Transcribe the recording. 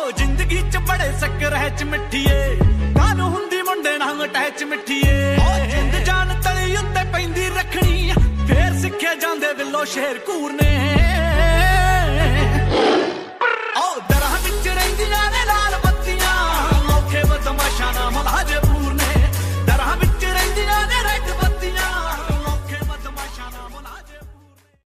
ਓ ਜ਼ਿੰਦਗੀ ਚ ਬੜੇ ਸਕਰ ਚ ਮਿੱਠੀਏ ਕਾਨੂੰ ਹੁੰਦੀ ਮੁੰਡੇ ਨਾਲ ਅਟੈਚ ਮਿੱਠੀਏ ਓ ਜਿੰਦ ਜਾਨ ਤਲੀ ਉੱਤੇ ਪੈਂਦੀ ਰੱਖਣੀ ਫੇਰ ਸਿੱਖੇ ਜਾਂਦੇ ਵਿੱਲੋ ਸ਼ੇਰ ਕੂਰ ਨੇ